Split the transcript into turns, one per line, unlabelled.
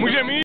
Muy bien,